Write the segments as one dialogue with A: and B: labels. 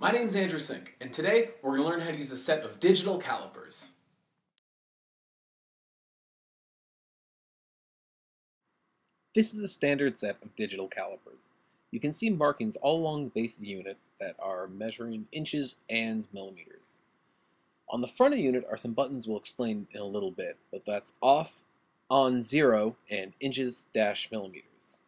A: My name's Andrew Sink, and today we're going to learn how to use a set of digital calipers.
B: This is a standard set of digital calipers. You can see markings all along the base of the unit that are measuring inches and millimeters. On the front of the unit are some buttons we'll explain in a little bit, but that's off, on zero, and inches dash millimeters.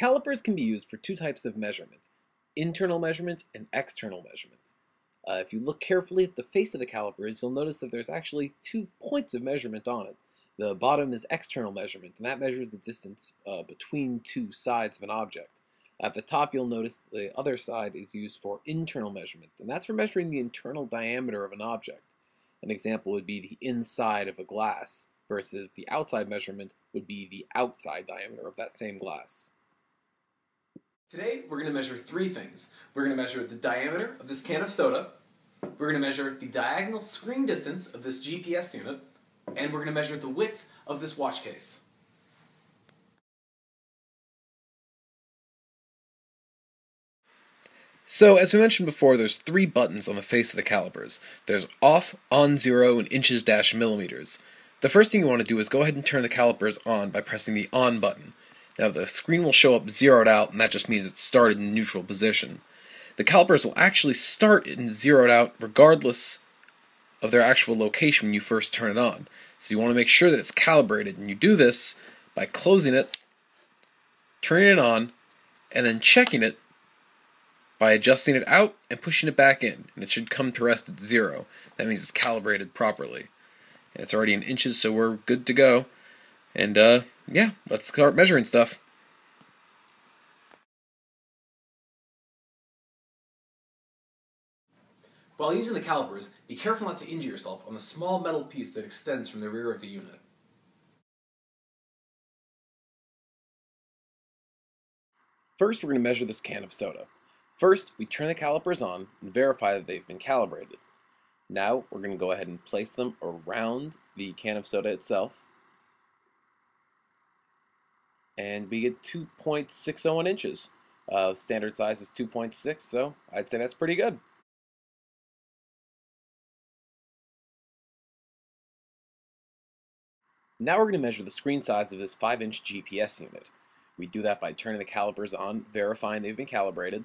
B: Calipers can be used for two types of measurements, internal measurements and external measurements. Uh, if you look carefully at the face of the calipers, you'll notice that there's actually two points of measurement on it. The bottom is external measurement, and that measures the distance uh, between two sides of an object. At the top, you'll notice the other side is used for internal measurement, and that's for measuring the internal diameter of an object. An example would be the inside of a glass, versus the outside measurement would be the outside diameter of that same glass.
A: Today, we're going to measure three things. We're going to measure the diameter of this can of soda, we're going to measure the diagonal screen distance of this GPS unit, and we're going to measure the width of this watch case.
B: So, as we mentioned before, there's three buttons on the face of the calipers. There's off, on zero, and inches dash millimeters. The first thing you want to do is go ahead and turn the calipers on by pressing the on button. Now the screen will show up zeroed out, and that just means it started in neutral position. The calipers will actually start in zeroed out regardless of their actual location when you first turn it on. So you want to make sure that it's calibrated, and you do this by closing it, turning it on, and then checking it by adjusting it out and pushing it back in, and it should come to rest at zero. That means it's calibrated properly. And it's already in inches, so we're good to go. And uh, yeah, let's start measuring stuff.
A: While using the calipers, be careful not to injure yourself on the small metal piece that extends from the rear of the unit.
B: First, we're going to measure this can of soda. First, we turn the calipers on and verify that they've been calibrated. Now, we're going to go ahead and place them around the can of soda itself and we get 2.601 inches. Uh, standard size is 2.6, so I'd say that's pretty good. Now we're going to measure the screen size of this 5-inch GPS unit. We do that by turning the calipers on, verifying they've been calibrated.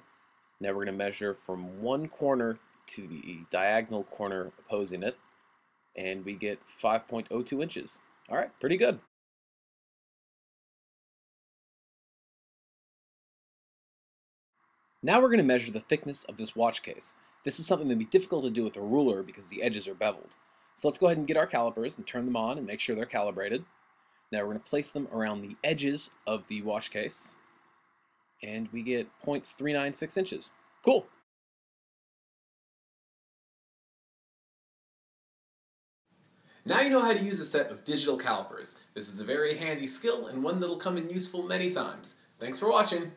B: Now we're going to measure from one corner to the diagonal corner opposing it, and we get 5.02 inches. All right, pretty good. Now we're going to measure the thickness of this watch case. This is something that would be difficult to do with a ruler because the edges are beveled. So let's go ahead and get our calipers and turn them on and make sure they're calibrated. Now we're going to place them around the edges of the watch case and we get 0.396 inches. Cool.
A: Now you know how to use a set of digital calipers. This is a very handy skill and one that'll come in useful many times. Thanks for watching.